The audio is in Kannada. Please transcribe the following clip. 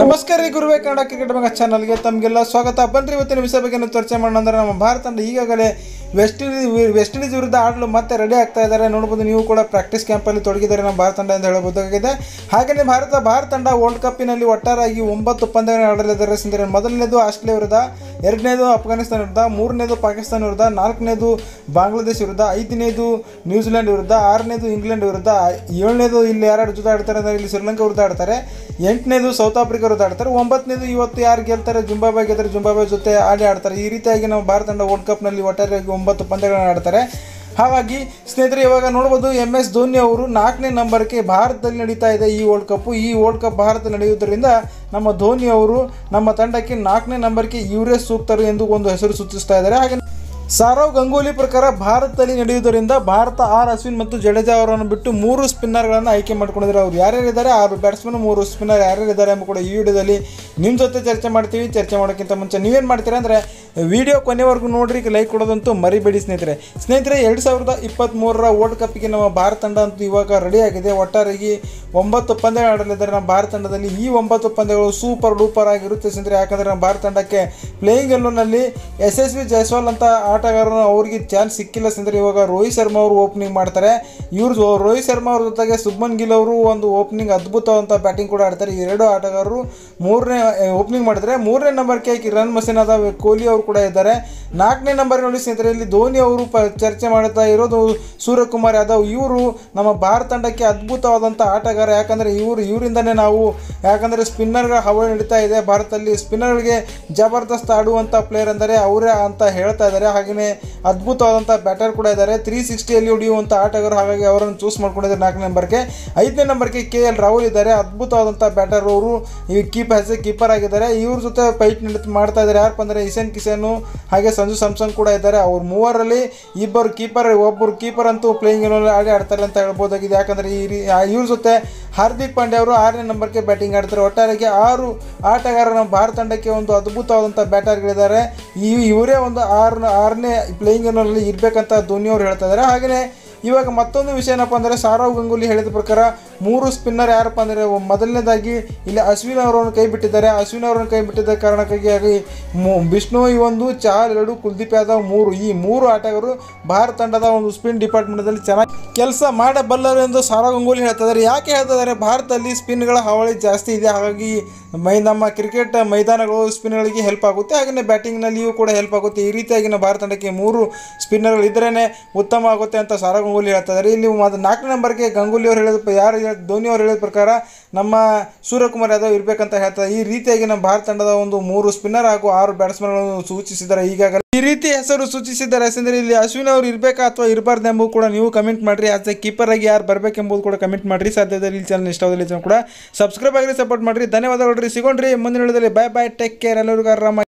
ನಮಸ್ಕಾರ ರೀ ಗುರುವೇ, ಕನ್ನಡ ಕ್ರಿಕೆಟ್ ಮಗ ಚಾನಲ್ಗೆ ತಮಗೆಲ್ಲ ಸ್ವಾಗತ. ಬನ್ರಿ, ಇವತ್ತಿನ ವಿಷಯ ಬಗ್ಗೆ ಚರ್ಚೆ ಮಾಡೋಣ ಅಂದ್ರೆ ನಮ್ಮ ಭಾರತ ತಂಡ ಈಗಾಗಲೇ ವೆಸ್ಟ್ ಇಂಡೀಸ್ ವೆಸ್ಟ್ ಇಂಡೀಸ್ ವಿರುದ್ಧ ಆಡಲು ಮತ್ತೆ ರೆಡಿ ಆಗ್ತಾ ಇದ್ದಾರೆ. ನೋಡ್ಬೋದು ನೀವು ಕೂಡ ಪ್ರಾಕ್ಟೀಸ್ ಕ್ಯಾಂಪಲ್ಲಿ ತೊಡಗಿದ್ದಾರೆ ನಮ್ಮ ಭಾರತ ತಂಡ ಅಂತ ಹೇಳಬಹುದಾಗಿದೆ ಹಾಗೆಯೇ ಭಾರತ ಭಾರತ ತಂಡ ವರ್ಲ್ಡ್ ಕಪ್ಪಿನಲ್ಲಿ ಒಟ್ಟಾರಾಗಿ ಒಂಬತ್ತು ಪಂದ್ಯಗಳನ್ನು ಆಡಲಿದ್ದಾರೆ ಸ್ನೇಹಿತರೆ ಮೊದಲನೇದು ಆಸ್ಟ್ರೇಲಿಯಾ ವಿರುದ್ಧ, ಎರಡನೇದು ಅಫ್ಘಾನಿಸ್ತಾನ ವಿರುದ್ಧ, ಮೂರನೇದು ಪಾಕಿಸ್ತಾನ ವಿರುದ್ಧ, ನಾಲ್ಕನೇದು ಬಾಂಗ್ಲಾದೇಶ ವಿರುದ್ಧ, ಐದನೇದು ನ್ಯೂಜಿಲೆಂಡ್ ವಿರುದ್ಧ, ಆರನೇದು ಇಂಗ್ಲೆಂಡ್ ವಿರುದ್ಧ, ಏಳನೇದು ಇಲ್ಲಿ ಯಾರು ಜೊತೆ ಆಡ್ತಾರೆ ಅಂದರೆ ಇಲ್ಲಿ ಶ್ರೀಲಂಕಾ ವಿರುದ್ಧ ಆಡ್ತಾರೆ, ಎಂಟನೇದು ಸೌತ್ ಆಫ್ರಿಕಾ ವಿರುದ್ಧ ಆಡ್ತಾರೆ, ಒಂಬತ್ತನೇದು ಇವತ್ತು ಯಾರು ಗೆಲ್ತಾರೆ? ಜುಂಬಾಬೆ ಗೆದ್ದರೆ ಜುಂಬಾಬೆ ಜೊತೆ ಆಡಿ ಆಡ್ತಾರೆ. ಈ ರೀತಿಯಾಗಿ ನಾವು ಭಾರತ ತಂಡ ವರ್ಲ್ಡ್ ಕಪ್ನಲ್ಲಿ ಒಟ್ಟಾರೆಯಾಗಿ ಒಂಬತ್ತು ಪಂದ್ಯಗಳನ್ನು ಆಡ್ತಾರೆ. ಹಾಗಾಗಿ ಸ್ನೇಹಿತರೆ, ಇವಾಗ ನೋಡ್ಬೋದು ಎಂ ಎಸ್ ಧೋನಿ ಅವರು ನಾಲ್ಕನೇ ನಂಬರ್ಗೆ ಭಾರತದಲ್ಲಿ ನಡೀತಾ ಇದೆ ಈ ವರ್ಲ್ಡ್ ಕಪ್ಪು ಈ ವರ್ಲ್ಡ್ ಕಪ್ ಭಾರತ ನಡೆಯುವುದರಿಂದ ನಮ್ಮ ಧೋನಿ ಅವರು ನಮ್ಮ ತಂಡಕ್ಕೆ ನಾಲ್ಕನೇ ನಂಬರ್ಗೆ ಇವರೇ ಸೂಕ್ತರು ಎಂದು ಒಂದು ಹೆಸರು ಸೂಚಿಸ್ತಾ ಇದ್ದಾರೆ. ಹಾಗೆ ಸಾರವ್ ಗಂಗೂಲಿ ಪ್ರಕಾರ ಭಾರತದಲ್ಲಿ ನಡೆಯುವುದರಿಂದ ಭಾರತ ಆರ್ ಅಶ್ವಿನ್ ಮತ್ತು ಜಡೇಜಾ ಅವರನ್ನು ಬಿಟ್ಟು ಮೂರು ಸ್ಪಿನ್ನರ್ಗಳನ್ನು ಆಯ್ಕೆ ಮಾಡ್ಕೊಂಡಿದ್ದಾರೆ. ಅವ್ರು ಯಾರ್ಯಾರಿದ್ದಾರೆ? ಆರು ಬ್ಯಾಟ್ಸ್ಮನ್ ಮೂರು ಸ್ಪಿನ್ನರ್ ಯಾರ್ಯಾರಿದ್ದಾರೆ ಎಂಬ ಕೂಡ ಈ ವಿಡಿಯೋದಲ್ಲಿ ನಿಮ್ಮ ಜೊತೆ ಚರ್ಚೆ ಮಾಡ್ತೀವಿ. ಚರ್ಚೆ ಮಾಡೋಕ್ಕಿಂತ ಮುಂಚೆ ನೀವೇನು ಮಾಡ್ತೀರಾ ಅಂದರೆ ವಿಡಿಯೋ ಕೊನೆವರೆಗೂ ನೋಡ್ರಿ ಲೈಕ್ ಕೊಡೋದಂತೂ ಮರಿಬೇಡಿ ಸ್ನೇಹಿತರೆ. ಸ್ನೇಹಿತರೆ, ಎರಡು ಸಾವಿರದ ಇಪ್ಪತ್ತ್ಮೂರರ ವರ್ಲ್ಡ್ ಕಪ್ಗೆ ನಮ್ಮ ಭಾರತ ತಂಡ ಅಂತೂ ಇವಾಗ ರೆಡಿಯಾಗಿದೆ ಒಟ್ಟಾರೆಯಾಗಿ ಒಂಬತ್ತು ಪಂದ್ಯ ಆಡಲಿದ್ದಾರೆ ನಮ್ಮ ಭಾರತ ತಂಡದಲ್ಲಿ. ಈ ಒಂಬತ್ತು ಪಂದ್ಯಗಳು ಸೂಪರ್ ಡೂಪರ್ ಆಗಿರುತ್ತೆ ಸ್ನೇಹಿತರೆ. ಯಾಕಂದರೆ ನಮ್ಮ ಭಾರತ ತಂಡಕ್ಕೆ ಪ್ಲೇಯಿಂಗ್ ಎಲ್ಲೋನಲ್ಲಿ ಎಸ್ ಎಸ್ ವಿ ಜೈಸ್ವಾಲ್ ಅಂತ ಆಟಗಾರರು ಅವ್ರಿಗೆ ಚಾನ್ಸ್ ಸಿಕ್ಕಿಲ್ಲ ಸ್ನೇಹಿತರೆ, ಇವಾಗ ರೋಹಿತ್ ಶರ್ಮಾ ಅವರು ಓಪನಿಂಗ್ ಮಾಡ್ತಾರೆ. ಇವ್ರದ್ದು ರೋಹಿತ್ ಶರ್ಮಾ ಅವ್ರ ಜೊತೆಗೆ ಸುಬ್ಮನ್ ಗಿಲ್ ಅವರು ಒಂದು ಓಪನಿಂಗ್ ಅದ್ಭುತವಂತ ಬ್ಯಾಟಿಂಗ್ ಕೂಡ ಆಡ್ತಾರೆ. ಎರಡು ಆಟಗಾರರು ಮೂರನೇ ಓಪನಿಂಗ್ ಮಾಡಿದರೆ ಮೂರನೇ ನಂಬರ್ಗೆ ರನ್ ಮಸೀನ್ ಆದ ಕೊಹ್ಲಿ ಅವರು ಕೂಡ ಇದ್ದಾರೆ. ನಾಲ್ಕನೇ ನಂಬರ್ ನೋಡಿ ಸ್ನೇಹಿತರೆ, ಇಲ್ಲಿ ಧೋನಿ ಅವರು ಚರ್ಚೆ ಮಾಡ್ತಾ ಇರೋದು ಸೂರ್ಯಕುಮಾರ್ ಯಾದವ್. ಇವರು ನಮ್ಮ ಭಾರತ ತಂಡಕ್ಕೆ ಅದ್ಭುತವಾದಂಥ ಆಟಗಾರ. ಯಾಕಂದರೆ ಇವರು, ಇವರಿಂದನೇ ನಾವು, ಯಾಕಂದರೆ ಸ್ಪಿನ್ನರ್ಗಳ ಹವಳಿ ನಡೀತಾ ಇದೆ. ಭಾರತದಲ್ಲಿ ಸ್ಪಿನ್ನರ್ಗಳಿಗೆ ಜಬರ್ದಸ್ತ್ ಆಡುವಂಥ ಪ್ಲೇಯರ್ ಅಂದರೆ ಅವರೇ ಅಂತ ಹೇಳ್ತಾ ಇದ್ದಾರೆ. ಹಾಗೆಯೇ ಅದ್ಭುತವಾದಂಥ ಬ್ಯಾಟರ್ ಕೂಡ ಇದ್ದಾರೆ. ತ್ರೀ ಸಿಕ್ಸ್ಟಿಯಲ್ಲಿ ಹೊಡೆಯುವಂಥ ಆಟಗಾರರು ಹಾಗಾಗಿ ಅವರನ್ನು ಚೂಸ್ ಮಾಡ್ಕೊಂಡಿದ್ದಾರೆ ನಾಲ್ಕನೇ ನಂಬರ್ಗೆ ಐದನೇ ನಂಬರ್ಗೆ ಕೆ ಎಲ್ ರಾಹುಲ್ ಇದ್ದಾರೆ. ಅದ್ಭುತವಾದಂಥ ಬ್ಯಾಟರ್ ಅವರು ಈ ಕೀಪ್ ಆಸ್ ಎ ಕೀಪರ್ ಆಗಿದ್ದಾರೆ. ಇವ್ರ ಜೊತೆ ಫೈಟ್ ಮಾಡ್ತಾ ಇದ್ದಾರೆ. ಯಾರಪ್ಪ ಅಂದರೆ ಇಶಾನ್ ಕಿಶನ್ ಹಾಗೆ ಸಂಜು ಸ್ಯಾಮ್ಸಂಗ್ ಕೂಡ ಇದ್ದಾರೆ. ಅವ್ರ ಮೂವರಲ್ಲಿ ಇಬ್ಬರು ಕೀಪರ್ ಒಬ್ಬರು ಕೀಪರ್ ಅಂತೂ ಪ್ಲೇಯಿಂಗ್ ಆಡಿ ಆಡ್ತಾರೆ ಅಂತ ಹೇಳ್ಬೋದಾಗಿದೆ. ಯಾಕಂದರೆ ಈ ಇವ್ರ ಜೊತೆ ಹಾರ್ದಿಕ್ ಪಾಂಡ್ಯ ಅವರು ಆರನೇ ನಂಬರ್ಗೆ ಬ್ಯಾಟಿಂಗ್ ಆಡ್ತಾರೆ. ಒಟ್ಟಾರೆಗೆ ಆರು ಆಟಗಾರರು ನಮ್ಮ ಭಾರತ ತಂಡಕ್ಕೆ ಒಂದು ಅದ್ಭುತವಾದಂಥ ಬ್ಯಾಟರ್ಗಳಿದ್ದಾರೆ. ಈ ಇವರೇ ಒಂದು ಆರು ಆರನೇ ಪ್ಲೇಯಿಂಗ್ನಲ್ಲಿ ಇರಬೇಕಂತ ಧೋನಿ ಅವರು ಹೇಳ್ತಾ ಇದ್ದಾರೆ. ಹಾಗೆಯೇ ಇವಾಗ ಮತ್ತೊಂದು ವಿಷಯ ಏನಪ್ಪ ಅಂದರೆ ಸಾರವ್ ಗಂಗೂಲಿ ಹೇಳಿದ ಪ್ರಕಾರ ಮೂರು ಸ್ಪಿನ್ನರ್ ಯಾರಪ್ಪ ಅಂದರೆ ಮೊದಲನೇದಾಗಿ ಇಲ್ಲಿ ಅಶ್ವಿನ್ ಅವರನ್ನು ಕೈ ಬಿಟ್ಟಿದ್ದಾರೆ. ಅಶ್ವಿನ್ ಅವರನ್ನು ಕೈ ಬಿಟ್ಟಿದ್ದ ಕಾರಣಕ್ಕಾಗಿ ಆಗಲಿ ಬಿಷ್ಣೋಯ್ ಒಂದು ಚಹಲ್ ಎರಡು ಕುಲ್ದೀಪ್ ಯಾದವ್ ಮೂರು. ಈ ಮೂರು ಆಟಗಾರರು ಭಾರತ ತಂಡದ ಒಂದು ಸ್ಪಿನ್ ಡಿಪಾರ್ಟ್ಮೆಂಟ್ನಲ್ಲಿ ಚೆನ್ನಾಗಿ ಕೆಲಸ ಮಾಡಬಲ್ಲರು ಎಂದು ಸಾರವ್ ಗಂಗೂಲಿ ಹೇಳ್ತಾ ಇದ್ದಾರೆ. ಯಾಕೆ ಹೇಳ್ತಾ ಇದ್ದಾರೆ? ಭಾರತದಲ್ಲಿ ಸ್ಪಿನ್ಗಳ ಹಾವಳಿ ಜಾಸ್ತಿ ಇದೆ. ಹಾಗಾಗಿ ಮೈ ನಮ್ಮ ಕ್ರಿಕೆಟ್ ಮೈದಾನಗಳು ಸ್ಪಿನ್ನರ್ಗಳಿಗೆ ಹೆಲ್ಪ್ ಆಗುತ್ತೆ. ಹಾಗೆಯೇ ಬ್ಯಾಟಿಂಗ್ನಲ್ಲಿಯೂ ಕೂಡ ಹೆಲ್ಪ್ ಆಗುತ್ತೆ. ಈ ರೀತಿಯಾಗಿನ ಭಾರತ ತಂಡಕ್ಕೆ ಮೂರು ಸ್ಪಿನ್ನರ್ಗಳು ಇದ್ರೇ ಉತ್ತಮ ಆಗುತ್ತೆ ಅಂತ ಸಾರಾ ಗಂಗೂಲಿ ಹೇಳ್ತಾ ಇದ್ದಾರೆ. ಇಲ್ಲಿ ಮತ್ತು ನಾಲ್ಕನೇ ನಂಬರ್ಗೆ ಗಂಗೂಲಿ ಅವರು ಹೇಳಿದ ಯಾರು ಧೋನಿ ಅವರು ಹೇಳಿದ ಪ್ರಕಾರ ನಮ್ಮ ಸೂರ್ಯಕುಮಾರ್ ಯಾದವ್ ಇರಬೇಕಂತ ಹೇಳ್ತಾರೆ ಈ ರೀತಿಯಾಗಿ ನಮ್ಮ ಭಾರತ ತಂಡದ ಒಂದು ಮೂರು ಸ್ಪಿನ್ನರ್ ಹಾಗೂ ಆರು ಬ್ಯಾಟ್ಸ್ಮನ್ಗಳನ್ನು ಸೂಚಿಸಿದ್ದಾರೆ. ಈಗಾಗಲೇ ಈ ರೀತಿ ಹೆಸರು ಸೂಚಿಸಿದ್ದಾರೆ ಯಾಕಂದರೆ ಇಲ್ಲಿ ಅಶ್ವಿನ್ ಅವರು ಇರಬೇಕಾ ಅಥವಾ ಇರಬಾರ್ದು ಎಂಬುದು ಕೂಡ ನೀವು ಕಮೆಂಟ್ ಮಾಡಿರಿ. ಆಸ್ ಎ ಕೀಪರ್ ಆಗಿ ಯಾರು ಬರಬೇಕೆಂಬುದು ಕೂಡ ಕಮೆಂಟ್ ಮಾಡಿರಿ. ಸಾಧ್ಯದಲ್ಲಿ ಈ ಚಾನಲ್ ಇಷ್ಟವಾದಲ್ಲಿ ಕೂಡ ಸಬ್ಸ್ಕ್ರೈಬ್ ಆಗಿರಿ ಸಪೋರ್ಟ್ ಮಾಡಿರಿ. ಧನ್ಯವಾದಗಳು ಸಿಗೋಣ್ರಿ. ಮುಂದಿನ ವಿಡಿಯೋದಲ್ಲಿ. ಬೈ ಬೈ ಟೇಕ್ ಕೇರ್ ಎಲ್ಲರಿಗೂ ಆರಾಮ